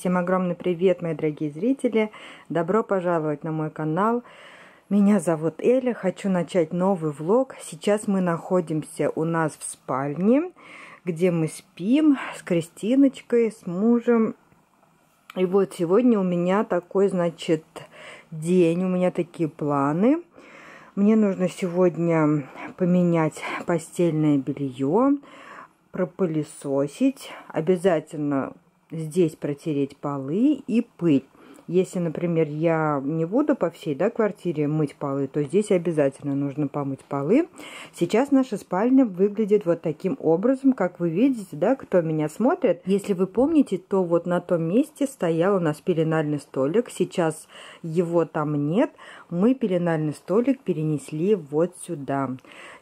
Всем огромный привет, мои дорогие зрители! Добро пожаловать на мой канал. Меня зовут Эля, хочу начать новый влог. Сейчас мы находимся у нас в спальне, где мы спим с Кристиночкой, с мужем. И вот сегодня у меня такой, значит, день, у меня такие планы. Мне нужно сегодня поменять постельное белье, пропылесосить, обязательно здесь протереть полы и пыль. Если, например, я не буду по всей да, квартире мыть полы, то здесь обязательно нужно помыть полы. Сейчас наша спальня выглядит вот таким образом, как вы видите, да, кто меня смотрит. Если вы помните, то вот на том месте стоял у нас пеленальный столик. Сейчас его там нет. Мы пеленальный столик перенесли вот сюда.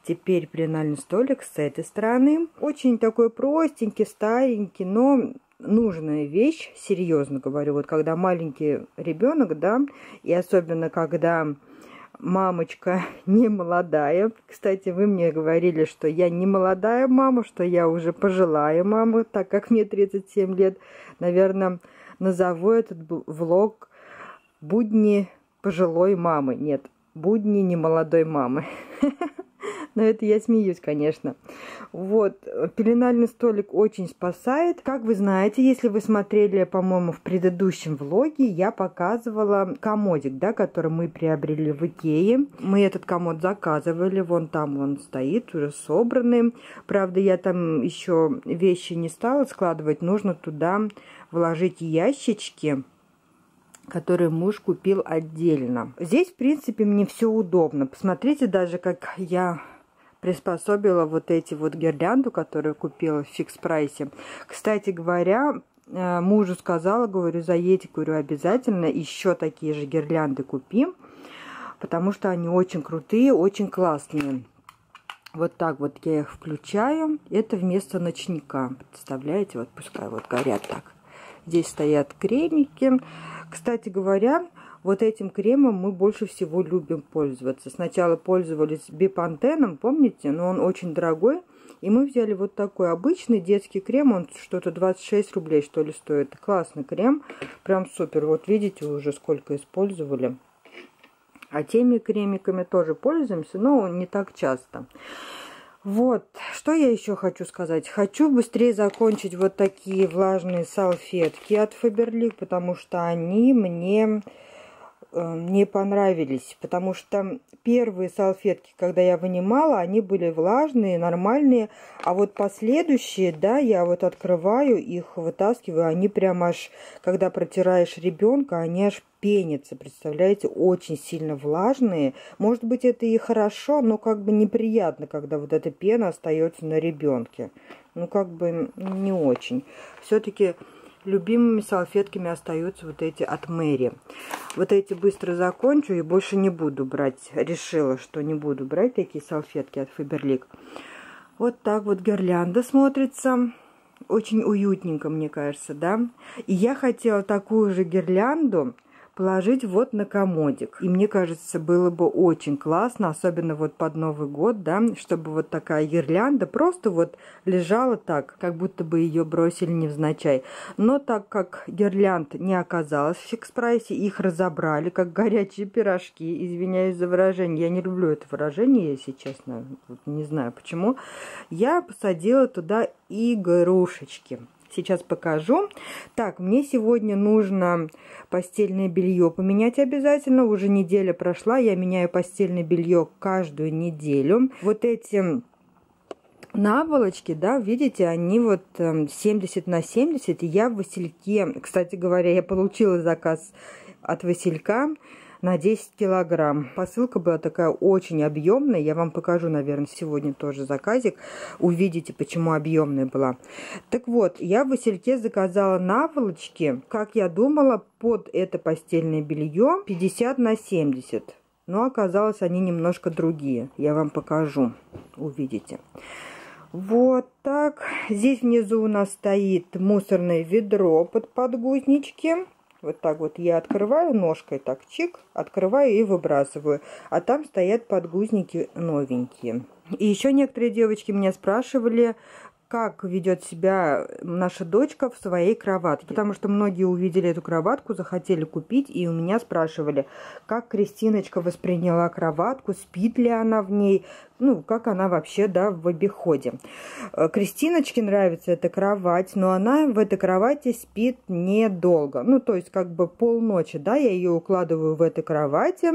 Теперь пеленальный столик с этой стороны. Очень такой простенький, старенький, но нужная вещь, серьезно говорю, вот когда маленький ребенок, да, и особенно когда мамочка не молодая. Кстати, вы мне говорили, что я не молодая мама, что я уже пожилая мама, так как мне 37 лет. Наверное, назову этот влог «Будни пожилой мамы». Нет, «Будни немолодой мамы». Но это я смеюсь, конечно. Вот, пеленальный столик очень спасает. Как вы знаете, если вы смотрели, по-моему, в предыдущем влоге, я показывала комодик, да, который мы приобрели в Икее. Мы этот комод заказывали, вон там он стоит, уже собранный. Правда, я там еще вещи не стала складывать, нужно туда вложить ящички который муж купил отдельно. Здесь, в принципе, мне все удобно. Посмотрите даже, как я приспособила вот эти вот гирлянду, которую купила в фикс-прайсе. Кстати говоря, э, мужу сказала, говорю, заедь, говорю, обязательно еще такие же гирлянды купим, потому что они очень крутые, очень классные. Вот так вот я их включаю. Это вместо ночника. Представляете, вот пускай вот горят так. Здесь стоят кремики. Кстати говоря, вот этим кремом мы больше всего любим пользоваться. Сначала пользовались бипантеном, помните? Но он очень дорогой. И мы взяли вот такой обычный детский крем. Он что-то 26 рублей, что ли, стоит. Классный крем. Прям супер. Вот видите, уже сколько использовали. А теми кремиками тоже пользуемся, но не так часто. Вот, что я еще хочу сказать. Хочу быстрее закончить вот такие влажные салфетки от Faberlic, потому что они мне Э, не понравились, потому что первые салфетки, когда я вынимала, они были влажные, нормальные, а вот последующие, да, я вот открываю их, вытаскиваю, они прям аж, когда протираешь ребенка, они аж пенятся, представляете, очень сильно влажные. Может быть, это и хорошо, но как бы неприятно, когда вот эта пена остается на ребенке. Ну, как бы не очень. Все-таки любимыми салфетками остаются вот эти от Мэри. Вот эти быстро закончу и больше не буду брать. Решила, что не буду брать такие салфетки от Faberlic. Вот так вот гирлянда смотрится. Очень уютненько, мне кажется, да? И я хотела такую же гирлянду положить вот на комодик. И мне кажется, было бы очень классно, особенно вот под Новый год, да, чтобы вот такая гирлянда просто вот лежала так, как будто бы ее бросили невзначай. Но так как гирлянд не оказалось в фикс-прайсе, их разобрали, как горячие пирожки, извиняюсь за выражение, я не люблю это выражение, если честно, не знаю почему, я посадила туда игрушечки. Сейчас покажу. Так, мне сегодня нужно постельное белье поменять обязательно. Уже неделя прошла, я меняю постельное белье каждую неделю. Вот эти наволочки, да, видите, они вот 70 эм, на 70. Я в Васильке, кстати говоря, я получила заказ от Василька на 10 килограмм. Посылка была такая очень объемная. Я вам покажу, наверное, сегодня тоже заказик. Увидите, почему объемная была. Так вот, я в Васильке заказала наволочки, как я думала, под это постельное белье 50 на 70. Но оказалось, они немножко другие. Я вам покажу. Увидите. Вот так. Здесь внизу у нас стоит мусорное ведро под подгузнички. Вот так вот я открываю ножкой, так чик, открываю и выбрасываю. А там стоят подгузники новенькие. И еще некоторые девочки меня спрашивали, как ведет себя наша дочка в своей кроватке. Потому что многие увидели эту кроватку, захотели купить, и у меня спрашивали, как Кристиночка восприняла кроватку, спит ли она в ней, ну, как она вообще, да, в обиходе. Э, Кристиночке нравится эта кровать, но она в этой кровати спит недолго. Ну, то есть, как бы полночи, да, я ее укладываю в этой кровати.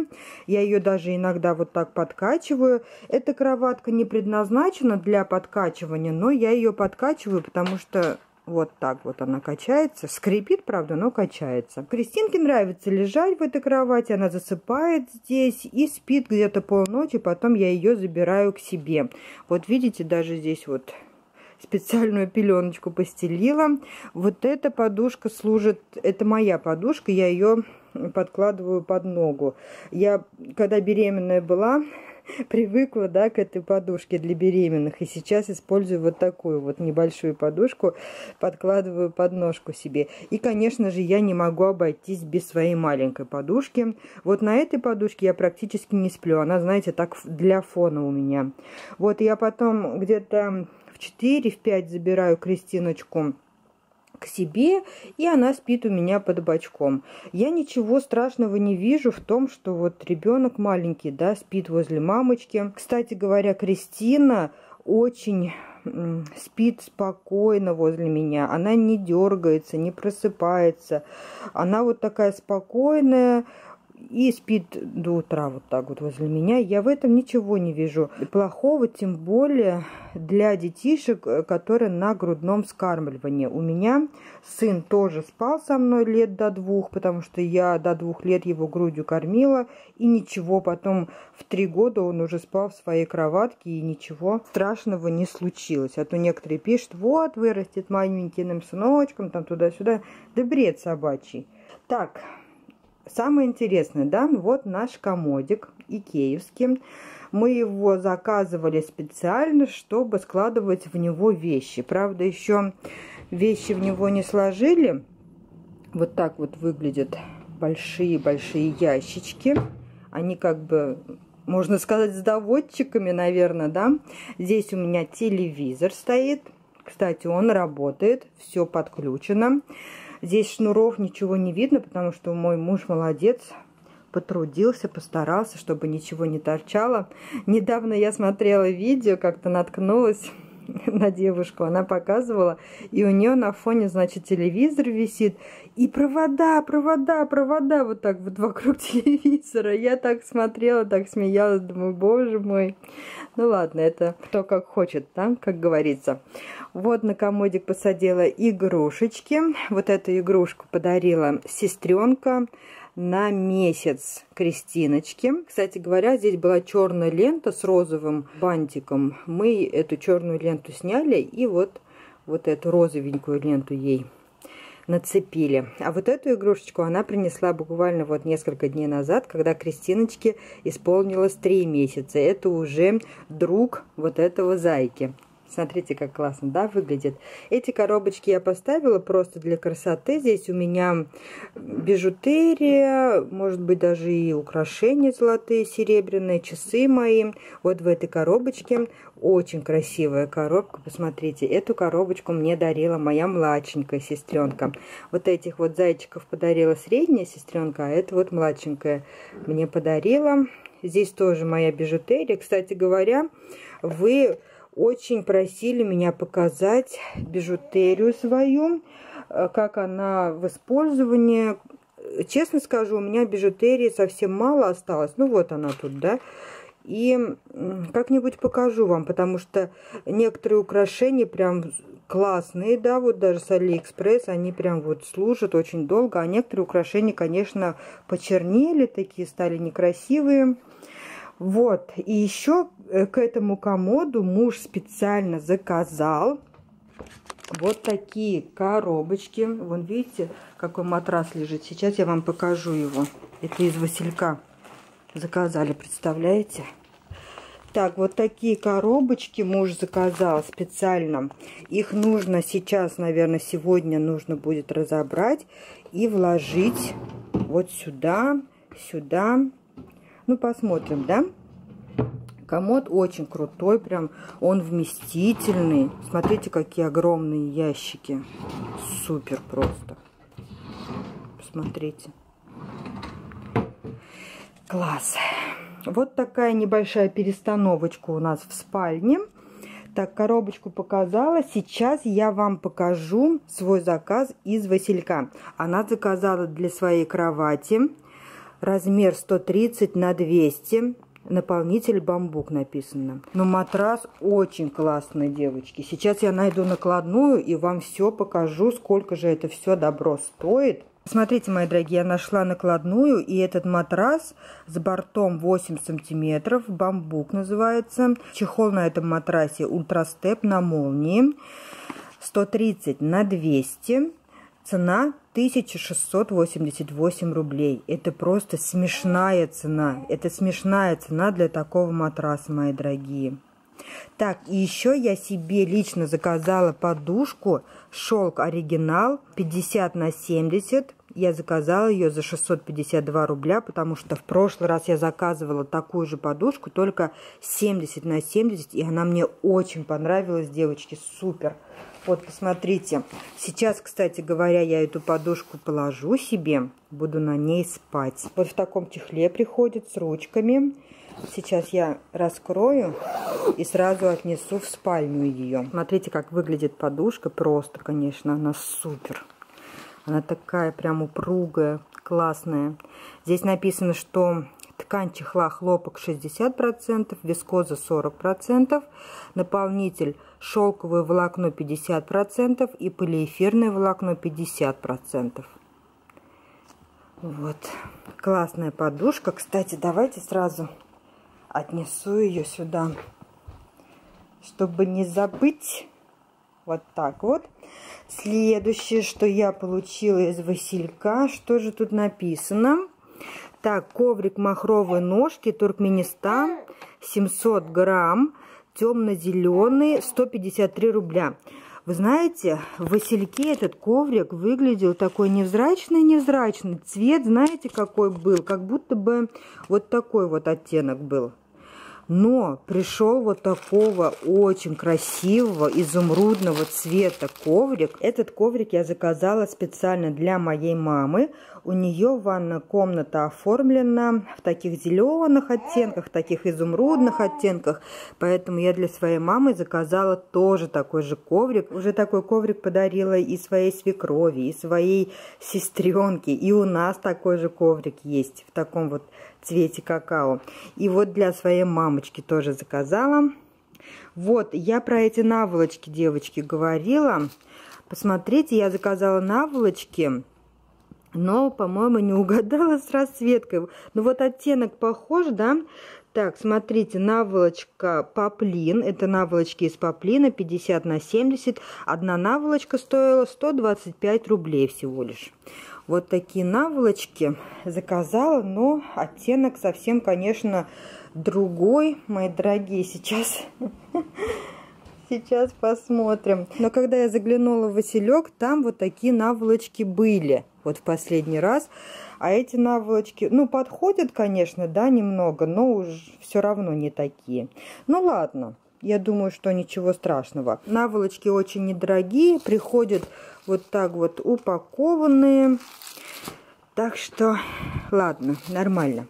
Я ее даже иногда вот так подкачиваю. Эта кроватка не предназначена для подкачивания, но я ее подкачиваю, потому что вот так вот она качается. Скрипит, правда, но качается. Кристинке нравится лежать в этой кровати. Она засыпает здесь и спит где-то полночи. Потом я ее забираю к себе. Вот видите, даже здесь вот специальную пеленочку постелила. Вот эта подушка служит... Это моя подушка. Я ее подкладываю под ногу. Я, когда беременная была, привыкла, да, к этой подушке для беременных. И сейчас использую вот такую вот небольшую подушку, подкладываю под ножку себе. И, конечно же, я не могу обойтись без своей маленькой подушки. Вот на этой подушке я практически не сплю. Она, знаете, так для фона у меня. Вот я потом где-то в 4-5 забираю Кристиночку к себе, и она спит у меня под бочком. Я ничего страшного не вижу в том, что вот ребенок маленький, да, спит возле мамочки. Кстати говоря, Кристина очень спит спокойно возле меня. Она не дергается, не просыпается. Она вот такая спокойная, и спит до утра вот так вот возле меня. Я в этом ничего не вижу плохого, тем более для детишек, э, которые на грудном вскармливании. У меня сын тоже спал со мной лет до двух, потому что я до двух лет его грудью кормила, и ничего, потом в три года он уже спал в своей кроватке, и ничего страшного не случилось. А то некоторые пишут, вот, вырастет маленьким сыночком, там туда-сюда. Да бред собачий. Так, Самое интересное, да, вот наш комодик икеевский. Мы его заказывали специально, чтобы складывать в него вещи. Правда, еще вещи в него не сложили. Вот так вот выглядят большие-большие ящички. Они как бы, можно сказать, с доводчиками, наверное, да. Здесь у меня телевизор стоит. Кстати, он работает, все подключено. Здесь шнуров ничего не видно, потому что мой муж молодец, потрудился, постарался, чтобы ничего не торчало. Недавно я смотрела видео, как-то наткнулась на девушку, она показывала, и у нее на фоне, значит, телевизор висит, и провода, провода, провода вот так вот вокруг телевизора. Я так смотрела, так смеялась, думаю, боже мой. Ну ладно, это кто как хочет, да, как говорится. Вот на комодик посадила игрушечки. Вот эту игрушку подарила сестренка на месяц Кристиночки. Кстати говоря, здесь была черная лента с розовым бантиком. Мы эту черную ленту сняли и вот, вот эту розовенькую ленту ей нацепили. А вот эту игрушечку она принесла буквально вот несколько дней назад, когда Кристиночке исполнилось три месяца. Это уже друг вот этого зайки. Смотрите, как классно, да, выглядит. Эти коробочки я поставила просто для красоты. Здесь у меня бижутерия, может быть, даже и украшения золотые, серебряные, часы мои. Вот в этой коробочке. Очень красивая коробка, посмотрите. Эту коробочку мне дарила моя младшенькая сестренка. Вот этих вот зайчиков подарила средняя сестренка, а это вот младшенькая мне подарила. Здесь тоже моя бижутерия. Кстати говоря, вы очень просили меня показать бижутерию свою, э, как она в использовании. Честно скажу, у меня бижутерии совсем мало осталось. Ну вот она тут, да. И как-нибудь покажу вам, потому что некоторые украшения прям классные, да, вот даже с Алиэкспресс, они прям вот служат очень долго, а некоторые украшения, конечно, почернели, такие стали некрасивые. Вот, и еще э, к этому комоду муж специально заказал вот такие коробочки. Вон, видите, какой матрас лежит. Сейчас я вам покажу его. Это из Василька заказали, представляете? Так, вот такие коробочки муж заказал специально. Их нужно сейчас, наверное, сегодня нужно будет разобрать и вложить вот сюда, сюда, ну, посмотрим, да? Комод очень крутой, прям он вместительный. Смотрите, какие огромные ящики. Супер просто. Посмотрите. Класс. Вот такая небольшая перестановочка у нас в спальне. Так, коробочку показала. Сейчас я вам покажу свой заказ из Василька. Она заказала для своей кровати размер 130 на 200. Наполнитель бамбук написано. Но матрас очень классный, девочки. Сейчас я найду накладную и вам все покажу, сколько же это все добро стоит. Смотрите, мои дорогие, я нашла накладную, и этот матрас с бортом 8 сантиметров, бамбук называется. Чехол на этом матрасе ультрастеп на молнии, 130 на 200, цена 1688 рублей. Это просто смешная цена, это смешная цена для такого матраса, мои дорогие. Так, и еще я себе лично заказала подушку шелк оригинал 50 на 70. Я заказала ее за 652 рубля, потому что в прошлый раз я заказывала такую же подушку, только 70 на 70, и она мне очень понравилась, девочки, супер. Вот, посмотрите. Сейчас, кстати говоря, я эту подушку положу себе, буду на ней спать. Вот в таком чехле приходит с ручками. Сейчас я раскрою и сразу отнесу в спальню ее. Смотрите, как выглядит подушка. Просто, конечно, она супер. Она такая прям упругая, классная. Здесь написано, что ткань чехла хлопок 60%, вискоза 40%, наполнитель шелковое волокно 50% и полиэфирное волокно 50%. Вот, классная подушка. Кстати, давайте сразу отнесу ее сюда, чтобы не забыть. Вот так вот. Следующее, что я получила из Василька, что же тут написано? Так, коврик махровой ножки, Туркменистан, 700 грамм, темно-зеленый, 153 рубля. Вы знаете, в Васильке этот коврик выглядел такой невзрачный-невзрачный. Цвет, знаете, какой был? Как будто бы вот такой вот оттенок был. Но пришел вот такого очень красивого изумрудного цвета коврик. Этот коврик я заказала специально для моей мамы. У нее ванная комната оформлена в таких зеленых оттенках, таких изумрудных оттенках. Поэтому я для своей мамы заказала тоже такой же коврик. Уже такой коврик подарила и своей свекрови, и своей сестренке. И у нас такой же коврик есть в таком вот цвете какао. И вот для своей мамочки тоже заказала. Вот, я про эти наволочки, девочки, говорила. Посмотрите, я заказала наволочки, но, по-моему, не угадала с расцветкой. Ну вот оттенок похож, да? Так, смотрите, наволочка поплин. Это наволочки из поплина 50 на 70. Одна наволочка стоила 125 рублей всего лишь. Вот такие наволочки заказала, но оттенок совсем, конечно, другой, мои дорогие. Сейчас, сейчас посмотрим. Но когда я заглянула в Василек, там вот такие наволочки были. Вот в последний раз. А эти наволочки, ну, подходят, конечно, да, немного, но уж все равно не такие. Ну, ладно, я думаю, что ничего страшного. Наволочки очень недорогие, приходят вот так вот упакованные. Так что, ладно, нормально.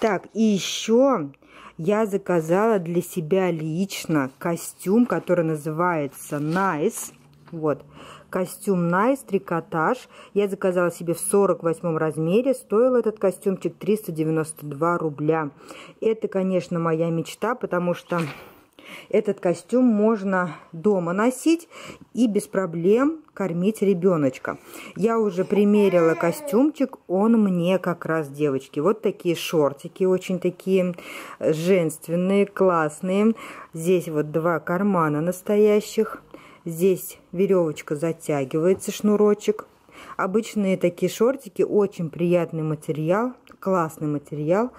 Так, и еще я заказала для себя лично костюм, который называется Nice. Вот, костюм Nice, трикотаж. Я заказала себе в 48 размере. Стоил этот костюмчик 392 рубля. Это, конечно, моя мечта, потому что этот костюм можно дома носить и без проблем кормить ребеночка. Я уже примерила костюмчик, он мне как раз, девочки. Вот такие шортики, очень такие женственные, классные. Здесь вот два кармана настоящих. Здесь веревочка затягивается, шнурочек. Обычные такие шортики, очень приятный материал, классный материал.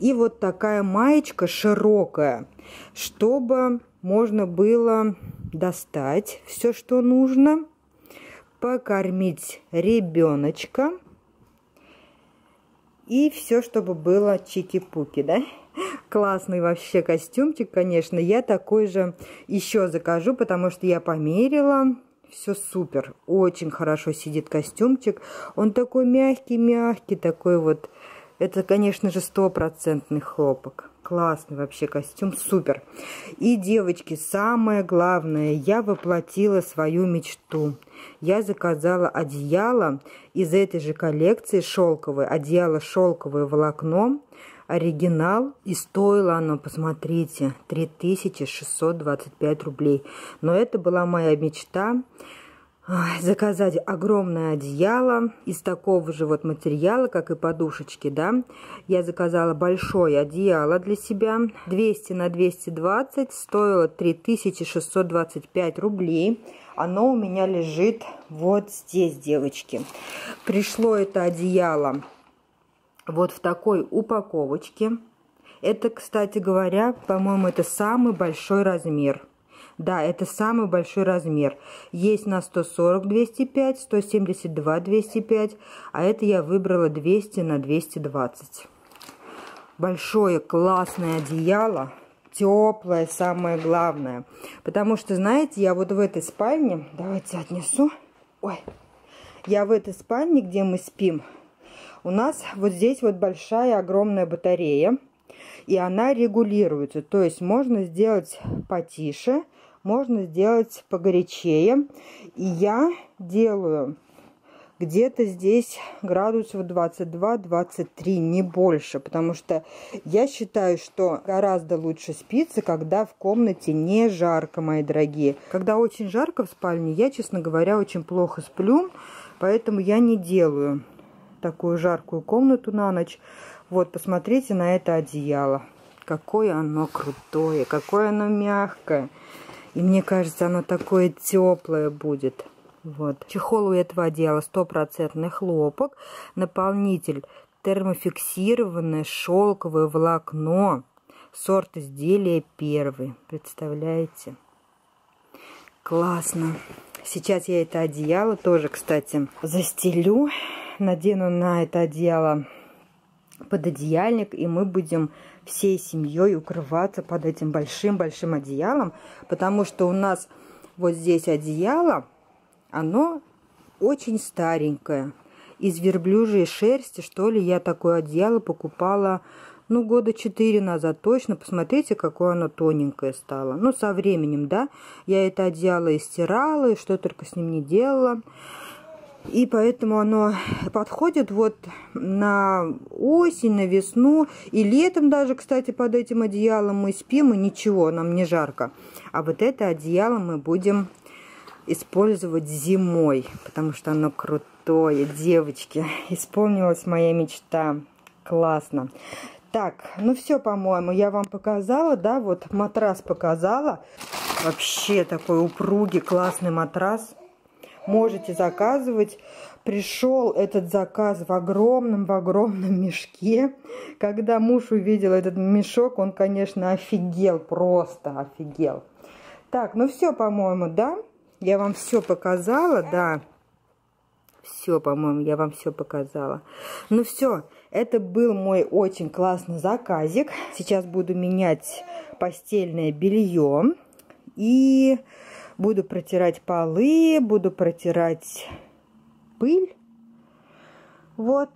И вот такая маечка широкая, чтобы можно было достать все, что нужно, покормить ребеночка и все, чтобы было чики-пуки, да? Классный вообще костюмчик, конечно. Я такой же еще закажу, потому что я померила. Все супер. Очень хорошо сидит костюмчик. Он такой мягкий-мягкий, такой вот. Это, конечно же, стопроцентный хлопок. Классный вообще костюм, супер. И, девочки, самое главное, я воплотила свою мечту. Я заказала одеяло из этой же коллекции шелковой. Одеяло шелковое волокно оригинал, и стоило оно, посмотрите, 3625 рублей. Но это была моя мечта заказать огромное одеяло из такого же вот материала, как и подушечки, да. Я заказала большое одеяло для себя, 200 на 220, стоило 3625 рублей. Оно у меня лежит вот здесь, девочки. Пришло это одеяло вот в такой упаковочке. Это, кстати говоря, по-моему, это самый большой размер. Да, это самый большой размер. Есть на 140 205, 172 205, а это я выбрала 200 на 220. Большое классное одеяло, теплое, самое главное. Потому что, знаете, я вот в этой спальне, давайте отнесу. Ой, я в этой спальне, где мы спим, у нас вот здесь вот большая огромная батарея, и она регулируется. То есть можно сделать потише, можно сделать погорячее. И я делаю где-то здесь градусов 22-23, не больше, потому что я считаю, что гораздо лучше спится, когда в комнате не жарко, мои дорогие. Когда очень жарко в спальне, я, честно говоря, очень плохо сплю, поэтому я не делаю такую жаркую комнату на ночь. Вот, посмотрите на это одеяло. Какое оно крутое, какое оно мягкое. И мне кажется, оно такое теплое будет. Вот. Чехол у этого одеяла стопроцентный хлопок. Наполнитель термофиксированное шелковое волокно. Сорт изделия первый. Представляете? Классно. Сейчас я это одеяло тоже, кстати, застелю надену на это одеяло пододеяльник, и мы будем всей семьей укрываться под этим большим-большим одеялом, потому что у нас вот здесь одеяло, оно очень старенькое. Из верблюжьей шерсти, что ли, я такое одеяло покупала, ну, года четыре назад точно. Посмотрите, какое оно тоненькое стало. Ну, со временем, да, я это одеяло и стирала, и что только с ним не делала. И поэтому оно подходит вот на осень, на весну. И летом даже, кстати, под этим одеялом мы спим, и ничего, нам не жарко. А вот это одеяло мы будем использовать зимой, потому что оно крутое. Девочки, исполнилась моя мечта. Классно. Так, ну все, по-моему, я вам показала, да, вот матрас показала. Вообще такой упругий, классный матрас можете заказывать. Пришел этот заказ в огромном, в огромном мешке. Когда муж увидел этот мешок, он, конечно, офигел, просто офигел. Так, ну все, по-моему, да? Я вам все показала, да. Все, по-моему, я вам все показала. Ну все, это был мой очень классный заказик. Сейчас буду менять постельное белье. И Буду протирать полы, буду протирать пыль. Вот.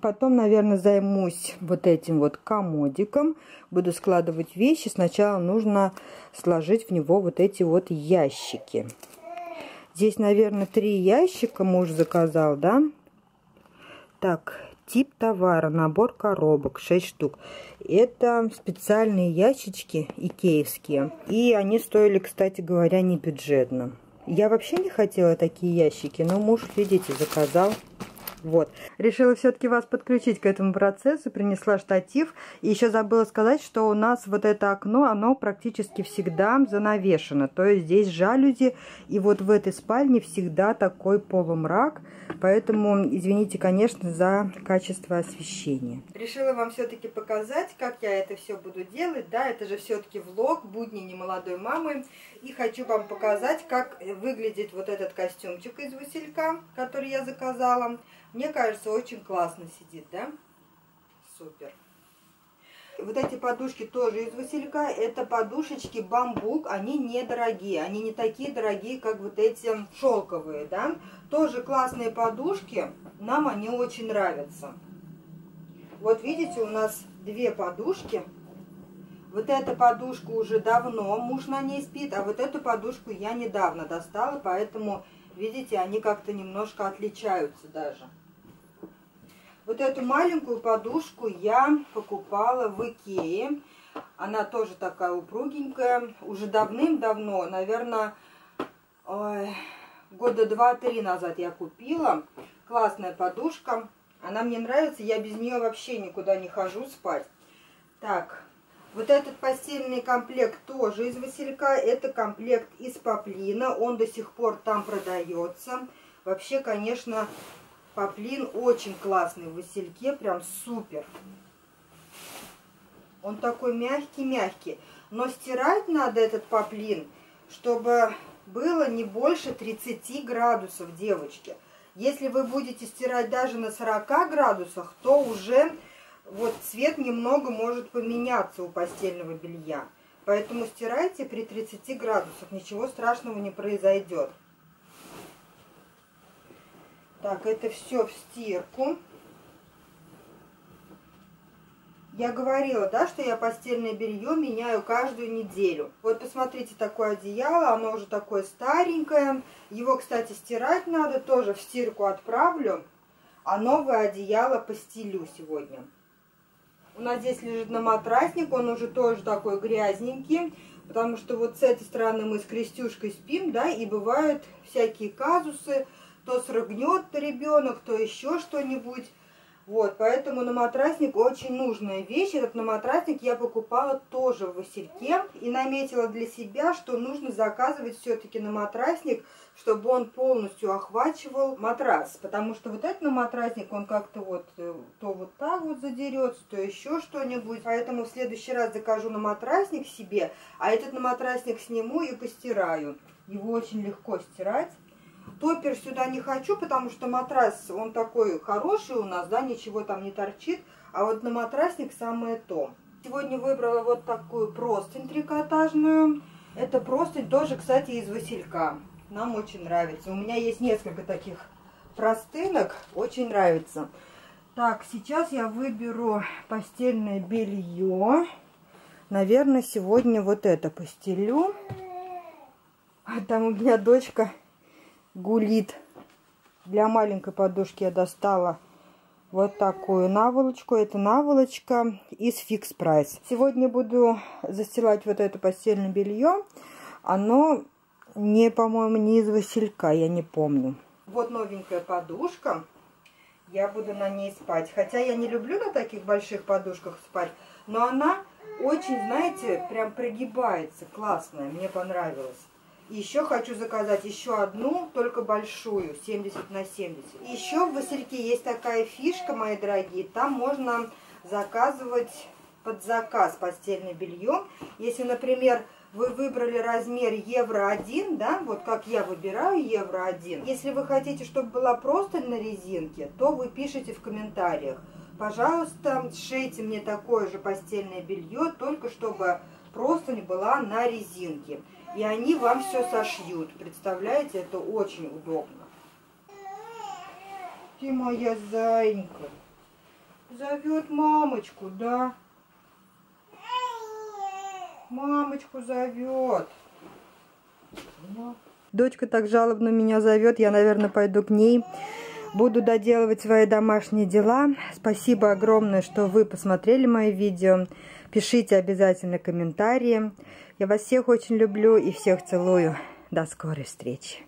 Потом, наверное, займусь вот этим вот комодиком. Буду складывать вещи. Сначала нужно сложить в него вот эти вот ящики. Здесь, наверное, три ящика муж заказал, да? Так, Тип товара, набор коробок, 6 штук. Это специальные ящички икеевские. И они стоили, кстати говоря, не бюджетно. Я вообще не хотела такие ящики, но муж, видите, заказал. Вот. Решила все-таки вас подключить к этому процессу, принесла штатив. И еще забыла сказать, что у нас вот это окно, оно практически всегда занавешено. То есть здесь жалюзи, и вот в этой спальне всегда такой полумрак. Поэтому извините, конечно, за качество освещения. Решила вам все-таки показать, как я это все буду делать. Да, это же все-таки влог будни немолодой мамы. И хочу вам показать, как выглядит вот этот костюмчик из василька, который я заказала. Мне кажется, очень классно сидит, да? Супер. Вот эти подушки тоже из василька. Это подушечки бамбук. Они недорогие. Они не такие дорогие, как вот эти шелковые, да. Тоже классные подушки. Нам они очень нравятся. Вот видите, у нас две подушки. Вот эта подушка уже давно муж на ней спит, а вот эту подушку я недавно достала, поэтому, видите, они как-то немножко отличаются даже. Вот эту маленькую подушку я покупала в Икее. Она тоже такая упругенькая. Уже давным-давно, наверное, ой, года два-три назад я купила. Классная подушка. Она мне нравится, я без нее вообще никуда не хожу спать. Так, вот этот постельный комплект тоже из Василька. Это комплект из поплина. Он до сих пор там продается. Вообще, конечно, поплин очень классный в Васильке. Прям супер. Он такой мягкий-мягкий. Но стирать надо этот поплин, чтобы было не больше 30 градусов, девочки. Если вы будете стирать даже на 40 градусах, то уже вот цвет немного может поменяться у постельного белья. Поэтому стирайте при 30 градусах, ничего страшного не произойдет. Так, это все в стирку. Я говорила, да, что я постельное белье меняю каждую неделю. Вот посмотрите, такое одеяло, оно уже такое старенькое. Его, кстати, стирать надо, тоже в стирку отправлю. А новое одеяло постелю сегодня. У нас здесь лежит на матрасник, он уже тоже такой грязненький, потому что вот с этой стороны мы с Крестюшкой спим, да, и бывают всякие казусы, то срыгнет ребенок, то еще что-нибудь. Вот, поэтому на матрасник очень нужная вещь. Этот на матрасник я покупала тоже в Васильке и наметила для себя, что нужно заказывать все-таки на матрасник, чтобы он полностью охвачивал матрас. Потому что вот этот на матрасник, он как-то вот э, то вот так вот задерется, то еще что-нибудь. Поэтому в следующий раз закажу на матрасник себе, а этот на матрасник сниму и постираю. Его очень легко стирать. Топер сюда не хочу, потому что матрас, он такой хороший у нас, да, ничего там не торчит. А вот на матрасник самое то. Сегодня выбрала вот такую простынь трикотажную. Это простынь тоже, кстати, из Василька. Нам очень нравится. У меня есть несколько таких простынок. Очень нравится. Так, сейчас я выберу постельное белье. Наверное, сегодня вот это постелю. А там у меня дочка гулит. Для маленькой подушки я достала вот такую наволочку. Это наволочка из Fix Price. Сегодня буду застилать вот это постельное белье. Оно не, по-моему, не из Василька, я не помню. Вот новенькая подушка. Я буду на ней спать. Хотя я не люблю на таких больших подушках спать. Но она очень, знаете, прям прогибается. Классная, мне понравилась. Еще хочу заказать еще одну, только большую, 70 на 70. Еще в Васильке есть такая фишка, мои дорогие. Там можно заказывать под заказ постельное белье. Если, например, вы выбрали размер евро 1, да, вот как я выбираю евро 1. Если вы хотите, чтобы была просто на резинке, то вы пишите в комментариях. Пожалуйста, шейте мне такое же постельное белье, только чтобы просто не была на резинке. И они вам все сошьют. Представляете, это очень удобно. Ты моя зайка. Зовет мамочку, да? Мамочку зовет. Дочка так жалобно меня зовет. Я, наверное, пойду к ней. Буду доделывать свои домашние дела. Спасибо огромное, что вы посмотрели мои видео. Пишите обязательно комментарии. Я вас всех очень люблю и всех целую. До скорой встречи.